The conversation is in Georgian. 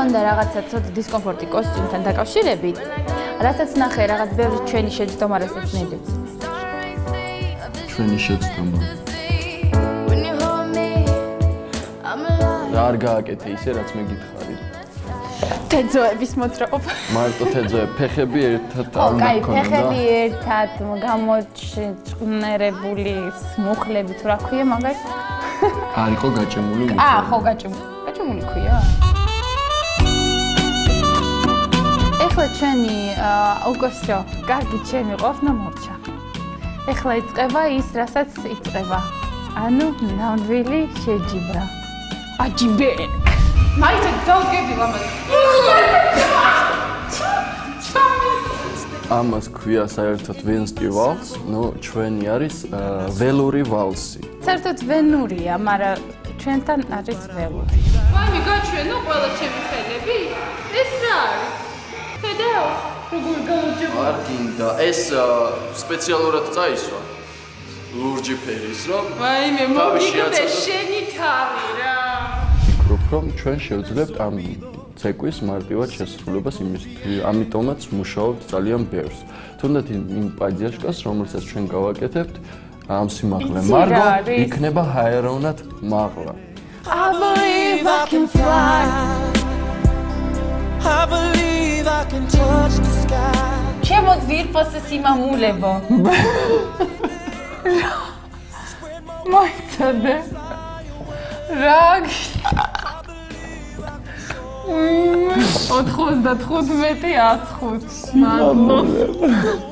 მქონდა რაღაცა ცოტა დისკომფორტი კოსტიუმთან დაკავშირებით, რასაც ნახე რაღაც ბევრი ჩვენი შეცდომა რასაც ნედით. ჩვენი შეცდომა. რა არ გააკეთე ისე რაც მე გითხარი. თეძოების მოძრაობა. მარტო თეძოები, ფეხები ერთად არ უნდა ქონოდა. ფეხები ერთად გამოჩნერებული მუხლები თუ რა ქვია მაგას? არ იყო გაჭემული მუხლები. აა, ხო, გაჭემული. გაჭემული ქვია. ეხლა ჩვენი აუგუსტო, კარგი ჩემი ყოფნა მორჩა. ეხლა იწება ის, რასაც იწება. ანუ ნამდვილი შეჯიბრა. აჯიბე. მაიცა დავდგები ლამაზ. ამას ქვია საერთოდ ვენსკი ვალს, ნუ ჩვენი არის ველური ვალსი. საერთოდ ვენურია, მაგრამ ჩვენთან არის ველური. ვაი, გაჩვენო როგორ გამოჯება? არ გინდა, ეს სპეციალურად წაისვა. ლურჯი ფერის, რომ? ვაი, მე მოგიგდე შენი თავი რა. რომ ჩვენ შევძლებთ ამ ცეკვის მარტივად შესრულებას იმის ამიტომაც მუშაობთ ძალიან ბევრს. თუნდაც იმ პაძიაშკას, რომელსაც ჩვენ გავაკეთებთ, ამ სიმაღლე მარგო იქნება ჰაერონად მაღლა. I believe I can fly. ძვირფასე სიმამულებო. მოიცადე. რა 95 105 მადლობა